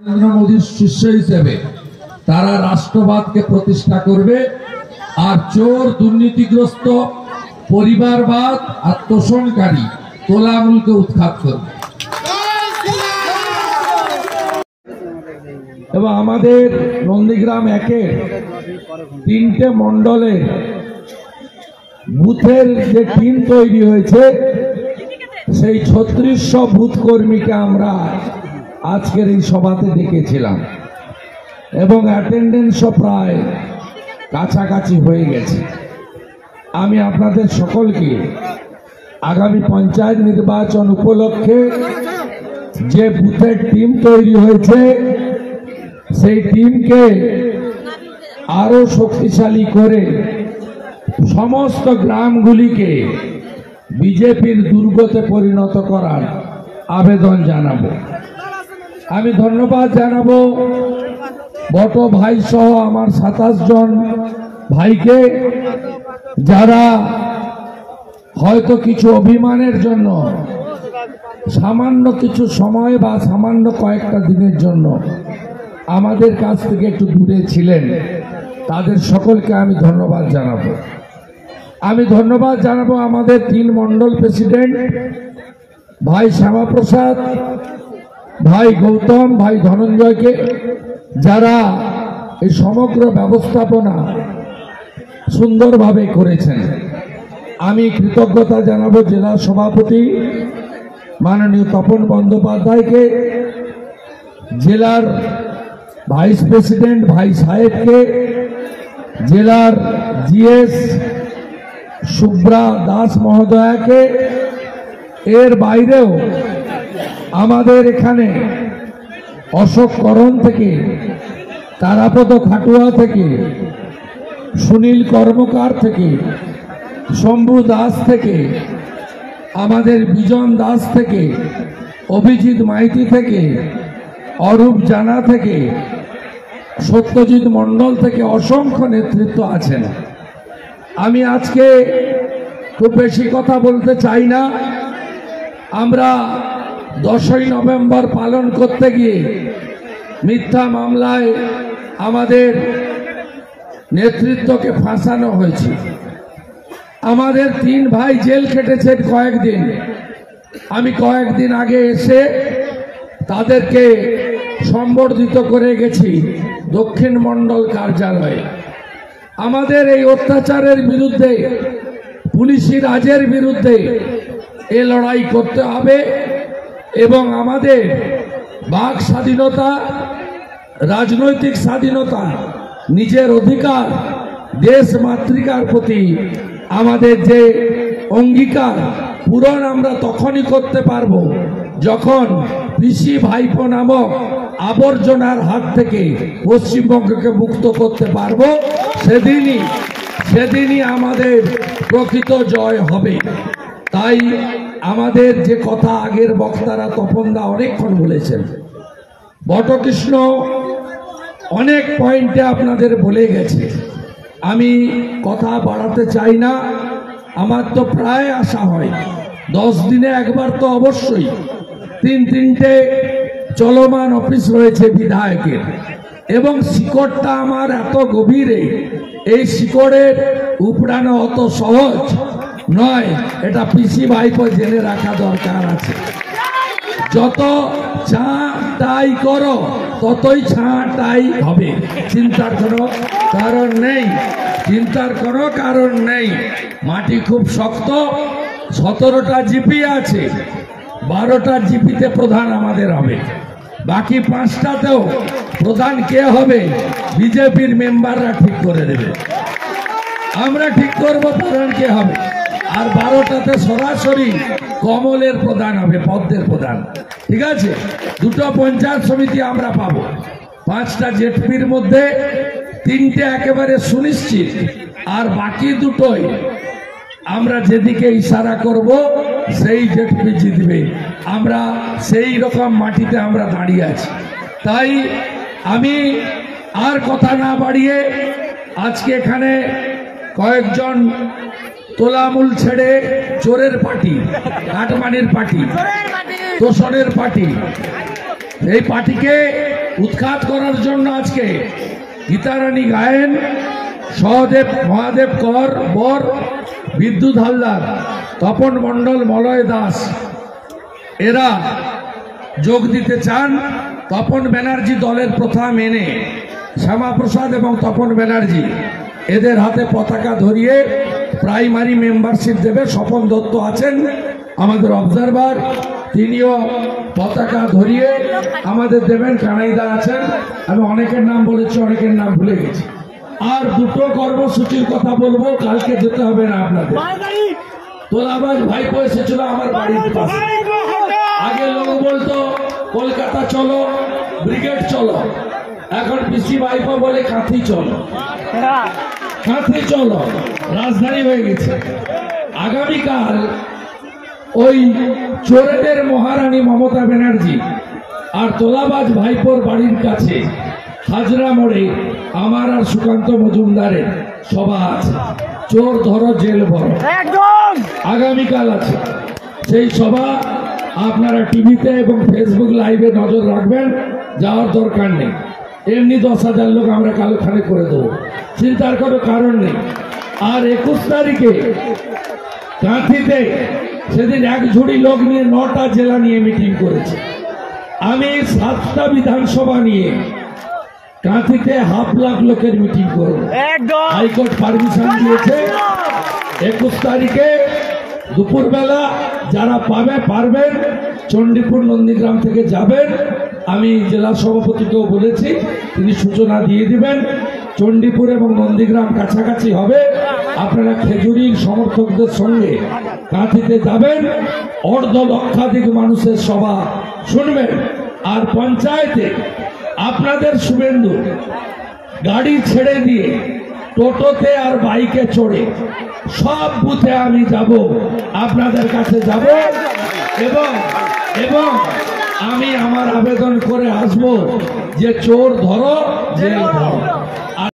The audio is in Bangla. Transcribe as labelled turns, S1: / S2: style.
S1: নরেন্দ্র মোদীর শিষ্য হিসেবে তারা রাষ্ট্রবাদকে প্রতিষ্ঠা করবে আর চোর, দুর্নীতিগ্রস্ত, পরিবারবাদ আর তোষণকারী তোলামূলকে উৎখাত করবে। এবং আমাদের নন্দীগ্রাম একে তিনটে মন্ডলে বুথের যে টিম তৈরি হয়েছে, সেই ছত্রিশশো বুথ কর্মীকে আমরা আজকের এই সভাতে ডেকেছিলাম এবং অ্যাটেন্ডেন্সও প্রায় কাছাকাছি হয়ে গেছে। আমি আপনাদের সকলকে আগামী পঞ্চায়েত নির্বাচন উপলক্ষে যে বুথের টিম তৈরি হয়েছে, সেই টিমকে আরও শক্তিশালী করে সমস্ত গ্রামগুলিকে বিজেপির দুর্গতে পরিণত করার আবেদন জানাব। আমি ধন্যবাদ জানাব বট ভাই সহ আমার সাতাশ জন ভাইকে, যারা হয়তো কিছু অভিমানের জন্য, সামান্য কিছু সময় বা সামান্য কয়েকটা দিনের জন্য আমাদের কাছ থেকে একটু দূরে ছিলেন, তাদের সকলকে আমি ধন্যবাদ জানাব। আমি ধন্যবাদ জানাব আমাদের তিন মন্ডল প্রেসিডেন্ট, ভাই শ্যামাপ্রসাদ ভাই গৌতম, ভাই ধনঞ্জয়কে, যারা এই সমগ্র ব্যবস্থাপনা সুন্দরভাবে করেছেন। আমি কৃতজ্ঞতা জানাব জেলা সভাপতি মাননীয় তপন বন্দ্যোপাধ্যায়কে, জেলার ভাইস প্রেসিডেন্ট ভাই সাহেবকে, জেলার জিএস সুব্রা দাস মহোদয়াকে, এর বাইরেও আমাদের এখানে অশোক করণ থেকে, তারাপদ খাটুয়া থেকে, সুনীল কর্মকার থেকে, শম্ভু দাস থেকে, আমাদের বিজন দাস থেকে, অভিজিৎ মাইতি থেকে, অরূপ জানা থেকে, সত্যজিৎ মণ্ডল থেকে অসংখ্য নেতৃত্ব আছেন। আমি আজকে খুব বেশি কথা বলতে চাই না। আমরা দশই নভেম্বর পালন করতে গিয়ে মিথ্যা মামলায় আমাদের নেতৃত্বকে ফাঁসানো হয়েছে। আমাদের তিন ভাই জেল খেটেছেন কয়েকদিন। আমি কয়েকদিন আগে এসে তাদেরকে সম্বর্ধিত করে গেছি দক্ষিণ মণ্ডল কার্যালয়ে। আমাদের এই অত্যাচারের বিরুদ্ধে, পুলিশি রাজের বিরুদ্ধে এ লড়াই করতে হবে। এবং আমাদের বাক স্বাধীনতা, রাজনৈতিক স্বাধীনতা, নিজের অধিকার, দেশ মাতৃকার প্রতি আমাদের যে অঙ্গীকার, পূরণ আমরা তখনই করতে পারব যখন কৃষি ভাইপো নামক আবর্জনার হাত থেকে পশ্চিমবঙ্গকে মুক্ত করতে পারব। সেদিনই সেদিনই আমাদের প্রকৃত জয় হবে। তাই আমাদের যে কথা আগের বক্তারা তপনদা অনেকক্ষণ বলেছেন। বটকৃষ্ণ অনেক পয়েন্টে আপনাদের বলে গেছে। আমি কথা বাড়াতে চাই না, আমার তো প্রায় আশা হয়। দশ দিনে একবার তো অবশ্যই। তিন তিনটে চলমান অফিস রয়েছে বিধায়কের। এবং শিকড়টা আমার এত গভীরে, এই শিকড়ের উপড়ানো অত সহজ। নয়, এটা পিসি ভাইপো জেনে রাখা দরকার আছে। যত চা টাই করো, ততই ছাঁটাই হবে। চিন্তার কোনো কারণ নেই, চিন্তার কোনো কারণ নেই। মাটি খুব শক্ত, সতেরোটা জিপি আছে। বারোটা জিপিতে প্রধান আমাদের হবে। বাকি পাঁচটাতেও প্রধান কে হবে, বিজেপির মেম্বাররা ঠিক করে দেবে। আমরা ঠিক করব প্রধান কে হবে। আর বারোটাতে সরাসরি কমলের প্রধান হবে, পদ্মের প্রধান। ঠিক আছে? দুটো পঞ্চায়েত সমিতি আমরা পাবো। পাঁচটা জেটপির মধ্যে তিনটে একেবারে সুনিশ্চিত, আর বাকি দুটোই আমরা যেদিকে ইশারা করব, সেই জেটপি জিতবে। আমরা সেই রকম মাটিতে আমরা দাঁড়িয়ে আছি। তাই আমি আর কথা না বাড়িয়ে আজকে এখানে কয়েকজন তোলামূল ছেড়ে চোরের পার্টি, কাটমানির পার্টি, তোষণের পার্টি। এই পার্টিকে উৎখাত করার জন্য আজকে গীতারানী গায়েন, সহদেব মহাদেব কর, বর, বিদ্যুৎ হালদার, তপন মণ্ডল, মলয় দাস, এরা যোগ দিতে চান তপন ব্যানার্জি দলের প্রথা মেনে। শ্যামাপ্রসাদ এবং তপন ব্যানার্জি এদের হাতে পতাকা ধরিয়ে প্রাইমারি মেম্বারশিপ দেবে স্বপন দত্ত আছেন আমাদের অবজারভার তিনিও পতাকা ধরিয়ে আমাদের দেবেন কানাইদা আছেন আমি অনেকের নাম বলেছি অনেকের নাম ভুলে গেছি। আর দুটো কর্মসূচির কথা বলব কালকে যেতে হবে না আপনাদের। তোলাবাজ ভাইপো এসেছিল আমার বাড়ির পাশে। আগে লোক বলতো কলকাতা চলো ব্রিগেড চলো। এখন পিসি ভাইপো বলে কাঁথি চলো। কাঁথি চলো রাজধানী হয়ে গেছে। আগামীকাল ওই চোরেদের মহারানী মমতা ব্যানার্জি আর তোলাবাজ ভাইপোর বাড়ির কাছে হাজরা মোড়ে আমার আর সুকান্ত মজুমদারের সভা আছে। চোর ধরো জেল ভরো। আগামীকাল আছে। সেই সভা আপনারা টিভিতে এবং ফেসবুক লাইভে নজর রাখবেন যাওয়ার দরকার নেই। এমনি দশ হাজার লোক আমরা কালখানে করে দেবো। চিন্তার কোনো কারণ নেই। আর একুশ তারিখে কাঁথিতে সেদিন এক ঝুড়ি লোক নিয়ে নটা জেলা নিয়ে মিটিং করেছে। আমি সাতটা বিধানসভা নিয়ে কাঁথিতে হাফ লাখ লোকের মিটিং করব। হাইকোর্ট পারমিশন দিয়েছে। একুশ তারিখে দুপুরবেলা যারা পাবে পারবেন চণ্ডীপুর নন্দীগ্রাম থেকে যাবেন। আমি জেলা সভাপতিকেও বলেছি, তিনি সূচনা দিয়ে দিবেন। চণ্ডীপুর এবং নন্দীগ্রাম কাছাকাছি হবে। আপনারা খেজুরির সমর্থকদের সঙ্গে কাঁথিতে যাবেন। অর্ধ লক্ষাধিক মানুষের সভা শুনবেন। আর পঞ্চায়েতে আপনাদের শুভেন্দু গাড়ি ছেড়ে দিয়ে টোটোতে আর বাইকে চড়ে সব বুথে আমি যাব, আপনাদের কাছে যাব। এবং এবং আমি আমার আবেদন করে আসব যে চোর ধরো জেল ধরো।